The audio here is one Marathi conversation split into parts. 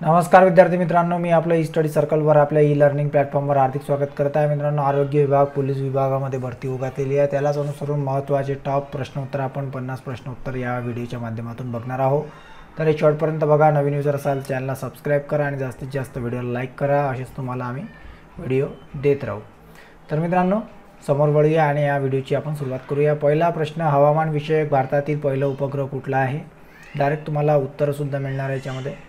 नमस्कार विद्यार्थी मित्रांनो मी आपलं ई स्टडी सर्कलवर आपल्या ई लर्निंग प्लॅटफॉर्मवर हार्दिक स्वागत करत आहे. मित्रांनो आरोग्य विभाग पोलीस विभागामध्ये भरती उघडलेली आहे. त्यालाच अनुसरून महत्त्वाचे टॉप प्रश्नोत्तर आपण पन्नास प्रश्नोत्तर या व्हिडिओच्या माध्यमातून बघणार आहोत. तर हे शॉर्टपर्यंत बघा नवीन युजर असाल चॅनलला सबस्क्राईब करा आणि जास्तीत जास्त व्हिडिओला लाईक करा. असेच तुम्हाला आम्ही व्हिडिओ देत राहू. तर मित्रांनो समोर वळूया आणि या व्हिडिओची आपण सुरुवात करूया. पहिला प्रश्न हवामान विषयक भारतातील पहिलं उपग्रह कुठला आहे? डायरेक्ट तुम्हाला उत्तरसुद्धा मिळणार आहे याच्यामध्ये.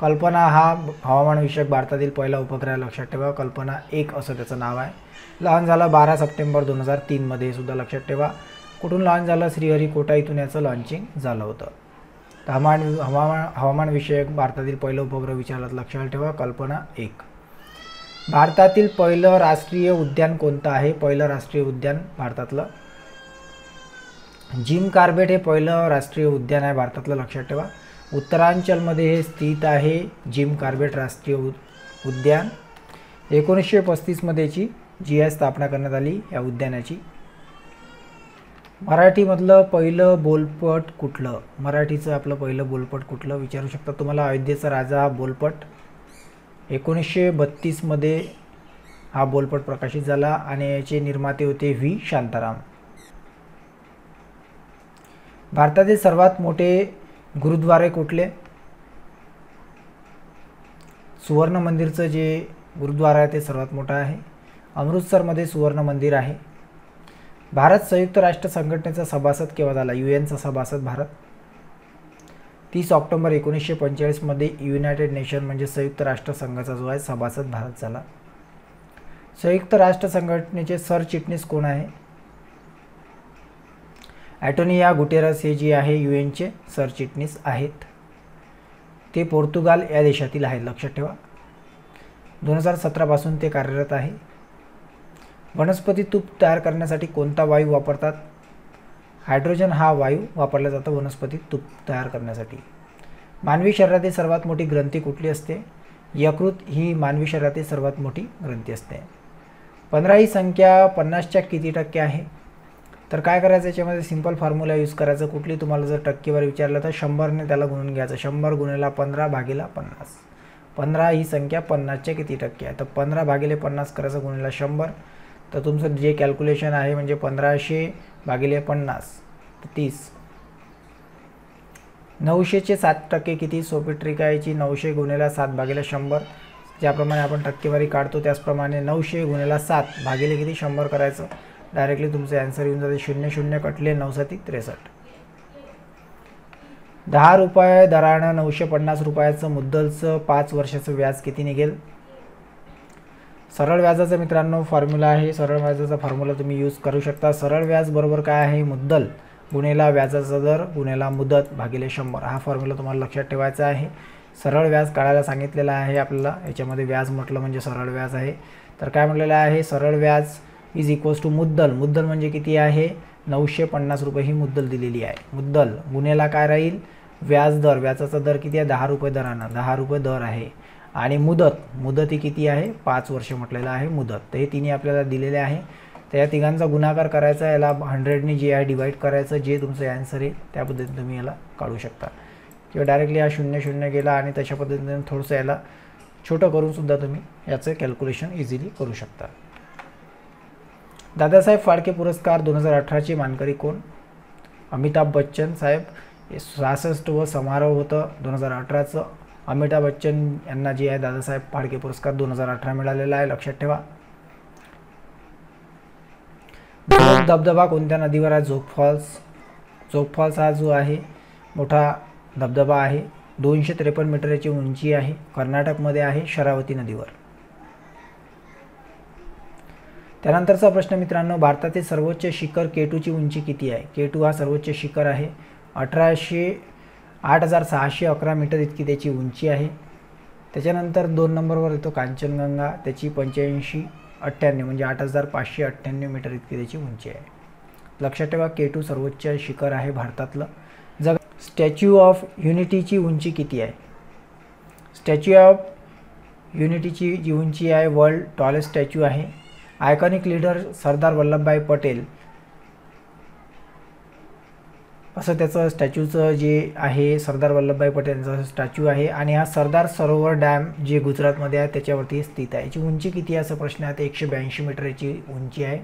कल्पना हा हवामानविषयक भारतातील पहिला उपग्रह लक्षात ठेवा. कल्पना एक असं त्याचं नाव आहे. लॉन्च झालं बारा सप्टेंबर दोन हजार तीनमध्ये सुद्धा लक्षात ठेवा. कुठून लॉन्च झालं? श्रीहरिकोटा इथून याचं लॉन्चिंग झालं होतं. तर हवामान हवामान हवामानविषयक भारतातील पहिलं उपग्रह विचारलं लक्षात ठेवा. कल्पना एक. भारतातील पहिलं राष्ट्रीय उद्यान कोणतं आहे? पहिलं राष्ट्रीय उद्यान भारतातलं. जिम कार्बेट हे पहिलं राष्ट्रीय उद्यान आहे भारतातलं लक्षात ठेवा. उत्तरांचलमध्ये हे स्थित आहे जिम कार्बेट राष्ट्रीय उ उद्यान. एकोणीसशे पस्तीसमध्ये याची जी आय स्थापना करण्यात आली या उद्यानाची. मराठीमधलं पहिलं बोलपट कुठलं? मराठीचं आपलं पहिलं बोलपट कुठलं? विचारू शकता तुम्हाला? अयोध्येचा राजा हा बोलपट. एकोणीसशे बत्तीसमध्ये हा बोलपट प्रकाशित झाला आणि याचे निर्माते होते व्ही. शांताराम. भारतातील सर्वात मोठे गुरुद्वारे कुठले? सुवर्ण मंदिरचं जे गुरुद्वारा आहे ते सर्वात मोठं आहे. अमृतसरमध्ये सुवर्ण मंदिर आहे. भारत संयुक्त राष्ट्र संघटनेचा सभासद केव्हा झाला? यू एनचा सभासद भारत. तीस ऑक्टोबर एकोणीसशे पंचेचाळीसमध्ये युनायटेड नेशन म्हणजे संयुक्त राष्ट्र संघाचा जो आहे सभासद भारत झाला. संयुक्त राष्ट्र संघटनेचे सरचिटणीस कोण आहे? ॲटोनिया गुटेरस हे जे आहे यू एनचे सरचिटणीस आहेत. ते पोर्तुगाल या देशातील आहेत. लक्षात ठेवा. दोन हजार सतरापासून ते कार्यरत आहे. वनस्पती तूप तयार करण्यासाठी कोणता वायू वापरतात? हायड्रोजन हा वायू वापरला जातो वनस्पती तूप तयार करण्यासाठी. मानवी शरीरातील सर्वात मोठी ग्रंथी कुठली असते? यकृत ही मानवी शरीरातील सर्वात मोठी ग्रंथी असते. पंधरा ही संख्या पन्नासच्या किती टक्के आहे? तर काय करायचं याच्यामध्ये सिंपल फॉर्म्युला यूज करायचं. कुठली तुम्हाला जर टक्केवारी विचारलं तर शंभरने त्याला गुणून घ्यायचं. शंभर गुणेला पंधरा भागीला पन्नास. पंधरा ही संख्या पन्नासच्या किती टक्के आहे? तर पंधरा भागिले पन्नास करायचं गुणेला शंभर. तर तुमचं जे कॅल्क्युलेशन आहे म्हणजे पंधराशे भागिले पन्नास तीस. नऊशेचे सात टक्के किती? सोपी ट्रिक आहे याची. नऊशे गुणेला सात भागेला शंभर. ज्याप्रमाणे आपण टक्केवारी काढतो त्याचप्रमाणे नऊशे गुणेला सात भागेले किती? शंभर करायचं. डायरेक्टली तुमचं ॲन्सर येऊन जाते. शून्य शून्य कटले नऊ साती त्रेसष्ट. दहा रुपये दरानं नऊशे पन्नास रुपयाचं मुद्दलचं पाच वर्षाचं व्याज किती निघेल? सरळ व्याजाचा मित्रांनो फॉर्म्युला आहे. सरळ व्याजाचा फॉर्म्युला तुम्ही यूज करू शकता. सरळ व्याज बरोबर काय आहे? मुद्दल. गुन्हेला व्याजाचा दर गुन्हेला मुदत भागिले शंभर. हा फॉर्म्युला तुम्हाला लक्षात ठेवायचा आहे. सरळ व्याज काढायला सांगितलेला आहे आपल्याला. याच्यामध्ये व्याज म्हटलं म्हणजे सरळ व्याज आहे. तर काय म्हटलेलं आहे? सरळ व्याज इज इक्वल्स टू मुद्दल. मुद्दल म्हणजे किती आहे? नऊशे पन्नास रुपये ही मुद्दल दिलेली आहे. मुद्दल गुन्ह्याला काय राहील? व्याज दर. व्याजाचा दर किती आहे? दहा रुपये दरानं. दहा रुपये दर आहे. आणि मुदत. मुदत ही किती आहे? पाच वर्ष म्हटलेलं आहे मुदत. तर हे तिन्ही आपल्याला दिलेले आहे. तर या तिघांचा गुणाकार करायचा याला हंड्रेडनी जे आहे डिवाईड करायचं. जे तुमचं ॲन्सर आहे त्या पद्धतीने तुम्ही याला काढू शकता. किंवा डायरेक्टली हा शून्य शून्य गेला आणि तशा पद्धतीने थोडंसं याला छोटं करूनसुद्धा तुम्ही याचं कॅल्क्युलेशन इझिली करू शकता. दादासाहेब फाळके पुरस्कार दोन हजार अठराचे मानकरी कोण? अमिताभ बच्चन साहेब. सहासष्ट व समारोह होतं दोन हजार अठराचं. अमिताभ बच्चन यांना जे आहे दादासाहेब फाळके पुरस्कार दोन हजार अठरा मिळालेला आहे. लक्षात ठेवा. धबधबा कोणत्या नदीवर आहे जोग फॉल्स? जोग फॉल्स हा जो आहे मोठा धबधबा आहे. दोनशे त्रेपन्न मीटरची उंची आहे. कर्नाटकमध्ये आहे शरावती नदीवर. त्यानंतरचा प्रश्न मित्रांनो भारतातील सर्वोच्च शिखर केटूची उंची किती आहे? केटू हा सर्वोच्च शिखर आहे. अठराशे आठ हजार सहाशे अकरा मीटर इतकी त्याची उंची आहे. त्याच्यानंतर दोन नंबरवर येतो कांचनगंगा त्याची पंच्याऐंशी अठ्ठ्याण्णव म्हणजे आठ हजार पाचशे अठ्ठ्याण्णव मीटर इतकी त्याची उंची आहे. लक्षात ठेवा केटू सर्वोच्च शिखर आहे भारतातलं. जग स्टॅच्यू ऑफ युनिटीची उंची किती आहे? स्टॅच्यू ऑफ युनिटीची जी उंची आहे वर्ल्ड टॉलेस्ट स्टॅच्यू आहे. Iconic leader Sardar Vallabhbhai Patel. असं त्याचं स्टॅच्यूचं जे आहे सरदार वल्लभभाई पटेल यांचा स्टॅच्यू आहे आणि हा सरदार सरोवर डॅम जे गुजरातमध्ये आहे त्याच्यावरती स्थित आहे. याची उंची किती आहे असं प्रश्न आहे. एकशे ब्याऐंशी मीटर याची उंची आहे.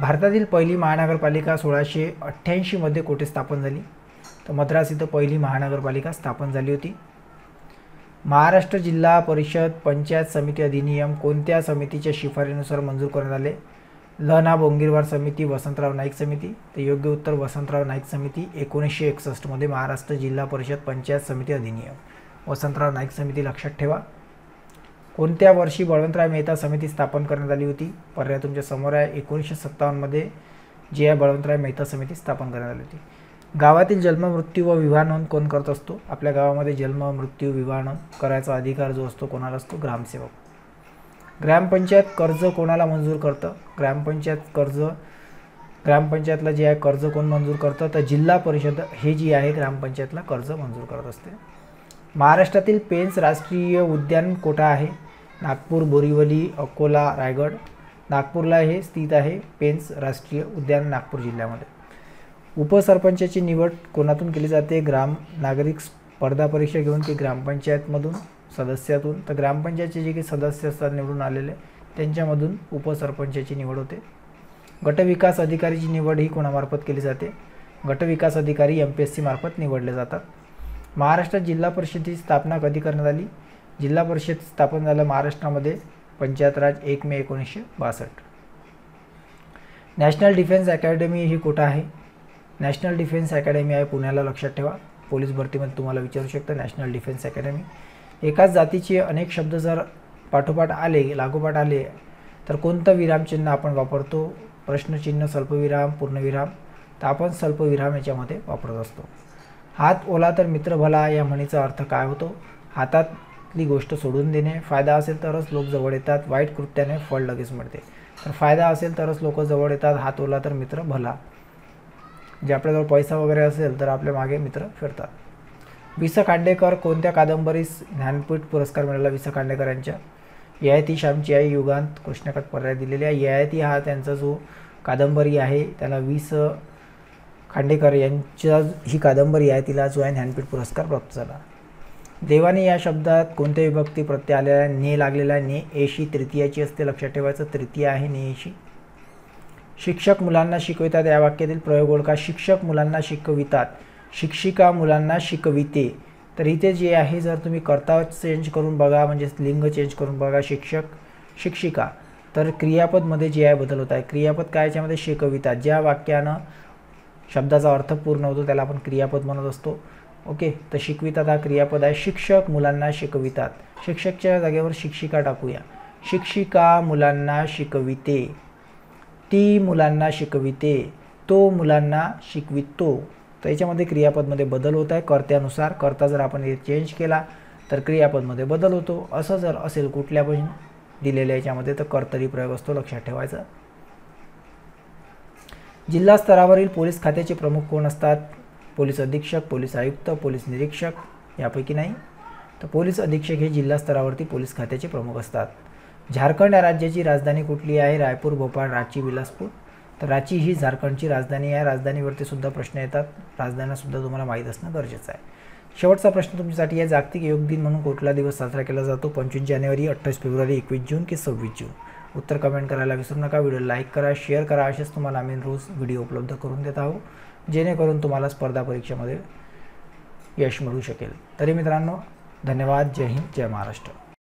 भारतातील पहिली महानगरपालिका सोळाशे अठ्ठ्याऐंशीमध्ये कुठे स्थापन झाली? तर मद्रास इथं पहिली महानगरपालिका स्थापन झाली होती. महाराष्ट्र जिल्हा परिषद पंचायत समिती अधिनियम कोणत्या समितीच्या शिफारीनुसार मंजूर करण्यात आले? लना बोंगीरवार समिती वसंतराव नाईक समिती. ते योग्य उत्तर वसंतराव नाईक समिती एकोणीसशे एकसष्टमध्ये महाराष्ट्र जिल्हा परिषद पंचायत समिती अधिनियम. वसंतराव नाईक समिती लक्षात ठेवा. कोणत्या वर्षी बळवंतराव मेहता समिती स्थापन करण्यात आली होती? पर्याय तुमच्यासमोर आहे. एकोणीसशे सत्तावन्नमध्ये जे आहे बळवंतराव मेहता समिती स्थापन करण्यात आली होती. गावातील जन्म मृत्यू व विवाह नोंद कोण करत असतो? आपल्या गावामध्ये जन्म मृत्यू विवाह नोंद करायचा अधिकार जो असतो कोणाला असतो? ग्रामसेवक. ग्रामपंचायत कर्ज कोणाला मंजूर करतं? ग्रामपंचायत कर्ज ग्रामपंचायतला जे आहे कर्ज कोण मंजूर करतं? तर जिल्हा परिषद हे जी आहे ग्रामपंचायतला कर्ज मंजूर करत असते. महाराष्ट्रातील पेन्स राष्ट्रीय उद्यान कोठा आहे? नागपूर बोरिवली अकोला रायगड. नागपूरला हे स्थित आहे पेन्स राष्ट्रीय उद्यान नागपूर जिल्ह्यामध्ये. उपसरपंचाची निवड कोणातून केली जाते? ग्राम नागरिक स्पर्धा परीक्षा घेऊन की ग्रामपंचायतमधून सदस्यातून? तर ग्रामपंचायतचे जे काही सदस्य असतात निवडून आलेले त्यांच्यामधून उपसरपंचाची निवड होते. गटविकास अधिकारीची निवड ही कोणामार्फत केली जाते? गटविकास अधिकारी एम पी एस सीमार्फत निवडले जातात. महाराष्ट्रात जिल्हा परिषदेची स्थापना कधी करण्यात आली? जिल्हा परिषद स्थापन झालं महाराष्ट्रामध्ये पंचायत राज एक मे एकोणीसशे बासष्ट. नॅशनल डिफेन्स अकॅडमी ही कुठं आहे? नॅशनल डिफेन्स अकॅडमी आहे पुण्याला लक्षात ठेवा. पोलीस भरतीमध्ये तुम्हाला विचारू शकता नॅशनल डिफेन्स अकॅडमी. एकाच जातीचे अनेक शब्द जर पाठोपाठ आले लागोपाठ आले तर कोणतं विरामचिन्ह आपण वापरतो? प्रश्नचिन्ह स्वल्पविराम पूर्णविराम तर आपण स्वल्पविराम याच्यामध्ये वापरत असतो. हात ओला तर मित्र भला या म्हणीचा अर्थ काय होतो? हातातली गोष्ट सोडून देणे. फायदा असेल तरच लोक जवळ येतात. वाईट कृत्याने फळ लगेच मिळते. तर फायदा असेल तरच लोक जवळ येतात. हात ओला तर मित्र भला. जे आपल्याजवळ पैसा वगैरे असेल तर आपल्या मागे मित्र फिरतात. वि स खांडेकर कोणत्या कादंबरीस ज्ञानपीठ पुरस्कार मिळाला वि स खांडेकर यांच्या ययाती श्यामची आई युगांत कृष्णकात पर्याय दिलेली आहे. ययाती हा त्यांचा जो कादंबरी आहे त्याला वि स खांडेकर यांच्या ही कादंबरी आहे तिला जो आहे ज्ञानपीठ पुरस्कार प्राप्त झाला. देवाने या शब्दात कोणत्या विभक्ती प्रत्यय आलेला ने लागलेला आहे. ने एशी तृतीयाची असते लक्षात ठेवायचं तृतीय आहे ने एशी शिक्षक मुलांना शिकवितात. या वाक्यातील प्रयोग ओळखा. शिक्षक मुलांना शिकवितात. शिक्षिका मुलांना शिकविते. तर इथे जे आहे जर तुम्ही कर्ता चेंज करून बघा म्हणजे लिंग चेंज करून बघा शिक्षक शिक्षिका. तर क्रियापदमध्ये जे आहे बदल होत आहे. क्रियापद काय? याच्यामध्ये शिकवितात. ज्या वाक्यानं शब्दाचा अर्थ पूर्ण होतो त्याला आपण क्रियापद म्हणत असतो. ओके? तर शिकवितात हा क्रियापद आहे. शिक्षक मुलांना शिकवितात. शिक्षकच्या जागेवर शिक्षिका टाकूया. शिक्षिका मुलांना शिकविते. ती मुलांना शिकविते तो मुलांना शिकवितो. तर याच्यामध्ये क्रियापदमध्ये बदल होत आहे. कर्त्यानुसार कर्ता जर आपण चेंज केला तर क्रियापदमध्ये बदल होतो. असं जर असेल कुठल्या पण दिलेल्या याच्यामध्ये तर कर्तरी प्रयोग असतो लक्षात ठेवायचा. जिल्हा स्तरावरील पोलीस खात्याचे प्रमुख कोण असतात? पोलीस अधीक्षक पोलीस आयुक्त पोलीस निरीक्षक यापैकी नाही. तर पोलीस अधीक्षक हे जिल्हा स्तरावरती पोलीस खात्याचे प्रमुख असतात. झारखंड या राज्याची राजधानी कुठली आहे? रायपूर भोपाळ रांची विलासपूर तर रांची ही झारखंडची राजधानी आहे. राजधानीवरती सुद्धा प्रश्न येतात. राजधानीसुद्धा तुम्हाला माहीत असणं गरजेचं आहे. शेवटचा प्रश्न तुमच्यासाठी आहे. जागतिक योग दिन म्हणून कुठला दिवस साजरा केला जातो? पंचवीस जानेवारी अठ्ठावीस फेब्रुवारी एकवीस जून की सव्वीस जून? उत्तर कमेंट करायला विसरू नका. व्हिडिओ लाईक करा शेअर करा. असेच तुम्हाला आम्ही रोज व्हिडिओ उपलब्ध करून देत आहोत. जेणेकरून तुम्हाला स्पर्धा परीक्षेमध्ये यश मिळू शकेल. तरी मित्रांनो धन्यवाद. जय हिंद. जय महाराष्ट्र.